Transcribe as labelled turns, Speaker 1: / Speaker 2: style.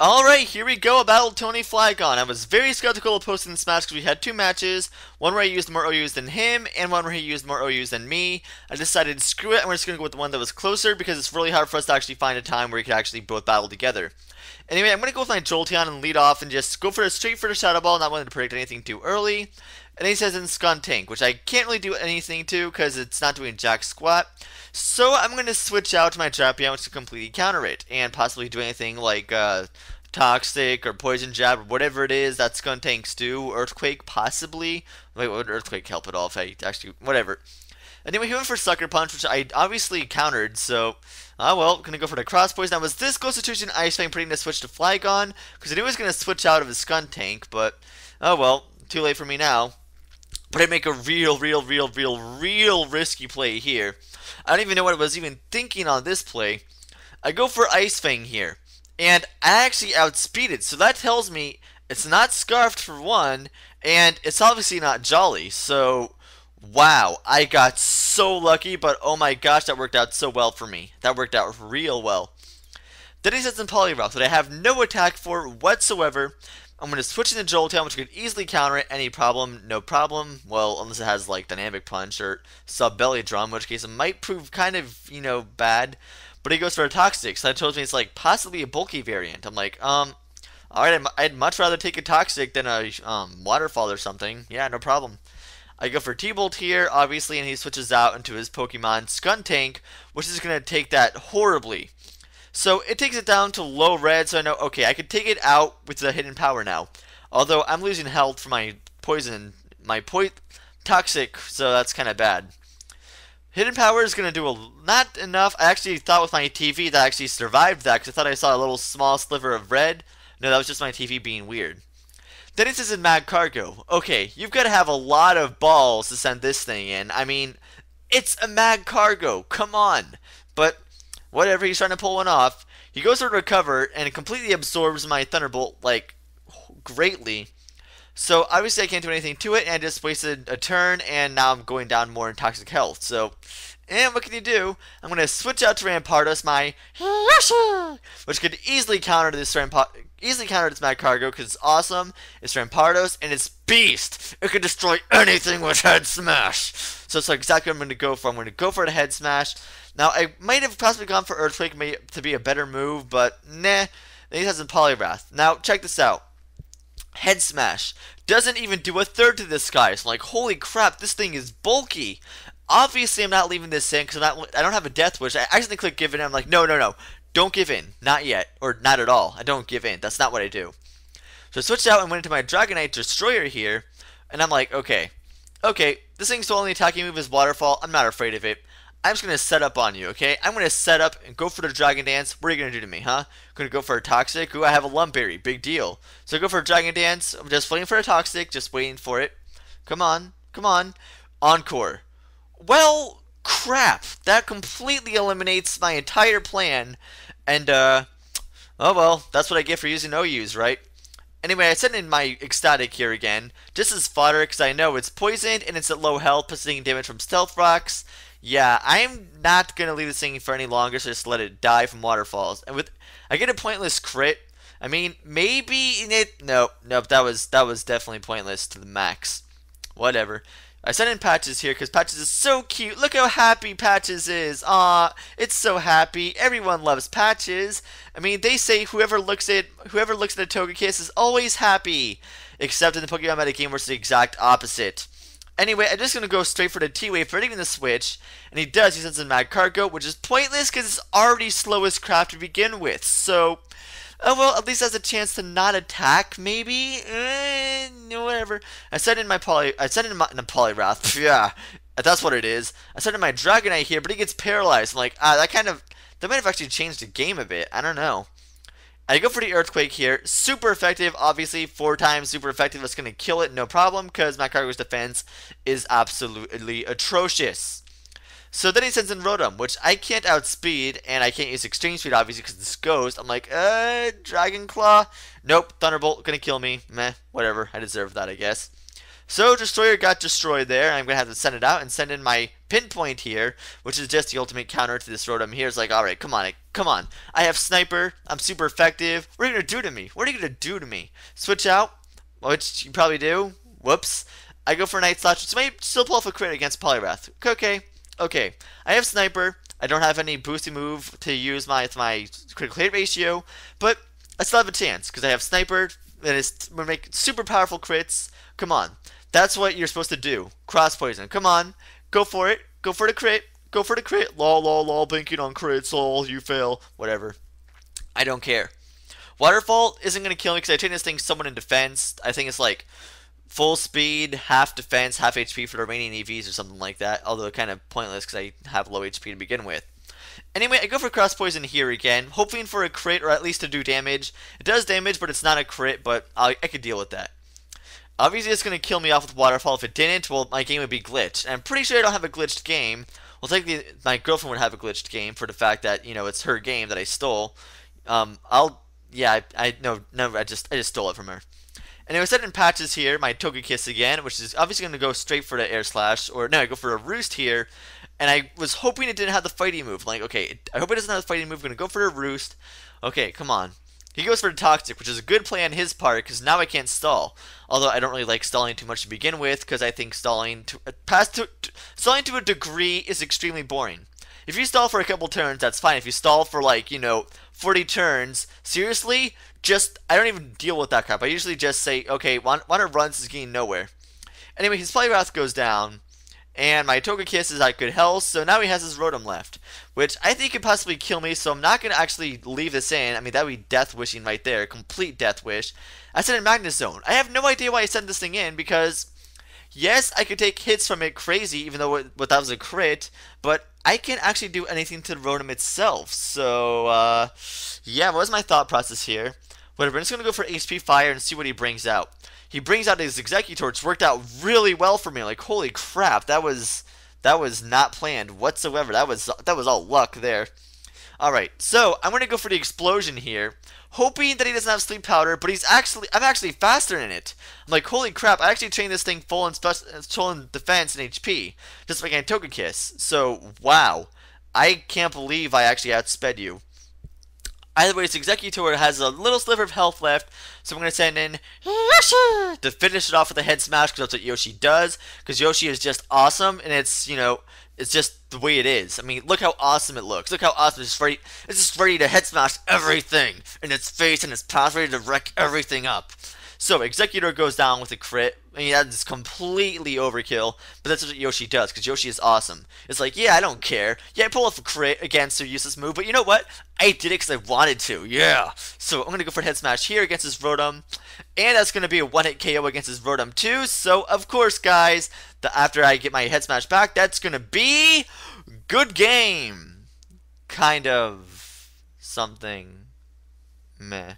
Speaker 1: Alright, here we go, A Battle Tony Flygon. I was very skeptical of posting this match because we had two matches, one where I used more OUs than him, and one where he used more OUs than me. I decided, to screw it, I'm just going to go with the one that was closer because it's really hard for us to actually find a time where we could actually both battle together. Anyway, I'm going to go with my Jolteon and lead off and just go for a straight for the Shadow Ball, not wanting to predict anything too early. And he says in Skuntank, which I can't really do anything to because it's not doing jack squat. So I'm going to switch out my Drapion, to completely counter it, and possibly do anything like uh, Toxic or Poison Jab or whatever it is that Skuntanks do. Earthquake, possibly. Wait, would Earthquake help at all if I actually... Whatever. Anyway, he went for Sucker Punch, which I obviously countered, so... Ah, well, gonna go for the Cross Poison. I was this close to choosing Ice Fang, putting the switch to Flygon, because I knew he was gonna switch out of his Skuntank, but... Oh well, too late for me now. But I make a real, real, real, real, real risky play here. I don't even know what I was even thinking on this play. I go for Ice Fang here. And I actually outspeeded. So that tells me it's not Scarfed for one. And it's obviously not Jolly. So, wow. I got so lucky. But oh my gosh, that worked out so well for me. That worked out real well. Then he says in Poliwrath that I have no attack for whatsoever. I'm going to switch into Jolteon, which could easily counter it. Any problem, no problem. Well, unless it has, like, Dynamic Punch or Sub-Belly Drum, in which case it might prove kind of, you know, bad. But he goes for a Toxic, so that tells me it's, like, possibly a bulky variant. I'm like, um, alright, I'd much rather take a Toxic than a um, Waterfall or something. Yeah, no problem. I go for T-Bolt here, obviously, and he switches out into his Pokemon Skuntank, which is going to take that horribly. So it takes it down to low red, so I know, okay, I could take it out with the hidden power now. Although I'm losing health for my poison, my po toxic, so that's kind of bad. Hidden power is going to do a, not enough. I actually thought with my TV that I actually survived that because I thought I saw a little small sliver of red. No, that was just my TV being weird. Then it says in Magcargo. Okay, you've got to have a lot of balls to send this thing in. I mean, it's a Magcargo. Come on. But whatever, he's trying to pull one off. He goes to recover and completely absorbs my Thunderbolt, like, greatly. So, obviously I can't do anything to it, and I just wasted a turn, and now I'm going down more in Toxic Health. So, and what can you do? I'm going to switch out to Rampardos, my which could easily counter this Rampardos, easily counter this Magcargo because it's awesome. It's Rampardos and it's Beast. It can destroy anything with Head Smash. So it's exactly what I'm going to go for. I'm going to go for the Head Smash. Now, I might have possibly gone for Earthquake to be a better move, but nah. He has a Poliwrath. Now, check this out. Head Smash doesn't even do a third to this guy. So like, holy crap, this thing is bulky. Obviously, I'm not leaving this in because I don't have a Death Wish. I accidentally click give in. I'm like, no, no, no. Don't give in. Not yet. Or not at all. I don't give in. That's not what I do. So I switched out and went into my Dragonite Destroyer here. And I'm like, okay. Okay, this thing's only attacking move is Waterfall. I'm not afraid of it. I'm just to set up on you, okay? I'm to set up and go for the Dragon Dance. What are you to do to me, huh? To go for a Toxic? Ooh, I have a Lum Berry. Big deal. So I go for a Dragon Dance. I'm just waiting for a Toxic. Just waiting for it. Come on. Come on. Encore. Well, crap. That completely eliminates my entire plan. And, uh, oh well, that's what I get for using OUs, right? Anyway, I sent in my Ecstatic here again, just as fodder, because I know it's poisoned and it's at low health, taking damage from Stealth Rocks. Yeah, I'm not gonna leave this thing for any longer, so just let it die from waterfalls. And with, I get a pointless crit. I mean, maybe in it. Nope, nope. That was that was definitely pointless to the max. Whatever. I sent in Patches here because Patches is so cute. Look how happy Patches is. Ah, it's so happy. Everyone loves Patches. I mean, they say whoever looks at whoever looks at a Togekiss is always happy. Except in the Pokemon Meta game where it's the exact opposite. Anyway, I'm just going to go straight for the T-Wave, predicting the switch, and he does. He sends in Magcargo, which is pointless because it's already slow as crap to begin with. So, oh well, at least has a chance to not attack, maybe? Eh, whatever. I sent in my Poly, I sent in my, no, Poliwrath, yeah, that's what it is. I sent in my Dragonite here, but he gets paralyzed. I'm like, ah, that kind of, that might have actually changed the game a bit. I don't know. I go for the Earthquake here. Super effective, obviously. Four times super effective. That's going to kill it, no problem, because Magcargo's defense is absolutely atrocious. So then he sends in Rotom, which I can't outspeed, and I can't use Extreme Speed, obviously, because this Ghost. I'm like, uh, Dragon Claw? Nope, Thunderbolt, gonna kill me. Meh, whatever. I deserve that, I guess. So Destroyer got destroyed there, I'm to have to send it out and send in my Pinpoint here, which is just the ultimate counter to this Rotom here. It's like, alright, come on, Come on. I have Sniper. I'm super effective. What are you to do to me? What are you to do to me? Switch out, which you probably do. Whoops. I go for Night Slash, which might still pull off a crit against Poliwrath. Okay. Okay. I have Sniper. I don't have any boosty move to use my my critical hit ratio, but I still have a chance because I have Sniper and it's to make super powerful crits. Come on. That's what you're supposed to do. Cross poison. Come on. Go for it. Go for the crit. Go for the crit. Lol, lol, lol. Banking on crits. Lol, you fail. Whatever. I don't care. Waterfall isn't to kill me because I train this thing someone in defense. I think it's like full speed, half defense, half HP for the remaining EVs or something like that. Although kind of pointless because I have low HP to begin with. Anyway, I go for Cross Poison here again, hoping for a crit or at least to do damage. It does damage, but it's not a crit, but I, I could deal with that. Obviously, it's going to kill me off with Waterfall. If it didn't, well, my game would be glitched. And I'm pretty sure I don't have a glitched game. Well, technically, my girlfriend would have a glitched game for the fact that, you know, it's her game that I stole. Um, I'll, yeah, I, I no, no, I just, I just stole it from her. Anyway, set in patches here, my Togekiss again, which is obviously going to go straight for the Air Slash, or no, I go for a Roost here, and I was hoping it didn't have the fighting move. Like, okay, I hope it doesn't have the fighting move. I'm going to go for a Roost. Okay, come on. He goes for the Toxic, which is a good play on his part, because now I can't stall. Although I don't really like stalling too much to begin with, because I think stalling to, uh, past to, to, stalling to a degree is extremely boring. If you stall for a couple turns, that's fine. If you stall for like, you know, 40 turns, seriously, just, I don't even deal with that crap. I usually just say, okay, one, one runs is getting nowhere. Anyway, his Poliwrath goes down, and my Togekiss is at good health, so now he has his Rotom left, which I think could possibly kill me, so I'm not going to actually leave this in. I mean, that would be Death Wishing right there, complete Death Wish. I sent in Magnezone. I have no idea why I sent this thing in, because Yes, I could take hits from it crazy, even though it, that was a crit, but I can't actually do anything to the Rotom itself. So, uh, yeah, what was my thought process here? Whatever, I'm just going to go for HP Fire and see what he brings out. He brings out his Exeggutor. it's worked out really well for me. Like, holy crap, that was that was not planned whatsoever. That was that was all luck there. Alright, so I'm going to go for the Explosion here hoping that he doesn't have sleep powder, but he's actually I'm actually faster in it. I'm like, holy crap, I actually trained this thing full in special uh, in defense and HP, just like Togekiss. So wow. I can't believe I actually outsped you. Either way, this Exeggutor has a little sliver of health left, so I'm going to send in Yoshi to finish it off with a head smash, because that's what Yoshi does, because Yoshi is just awesome, and it's, you know, it's just the way it is. I mean, look how awesome it looks. Look how awesome it's ready. It's just ready to head smash everything in its face and its path, ready to wreck everything up. So Exeggutor goes down with a crit. I mean, that's completely overkill, but that's what Yoshi does, because Yoshi is awesome. It's like, yeah, I don't care. Yeah, I pull off a crit against a useless move, but you know what? I did it because I wanted to, yeah. So I'm going to go for a head smash here against his Rotom, and that's going to be a one-hit KO against his Rotom too. So, of course, guys, the, after I get my head smash back, that's going to be good game. Kind of something meh.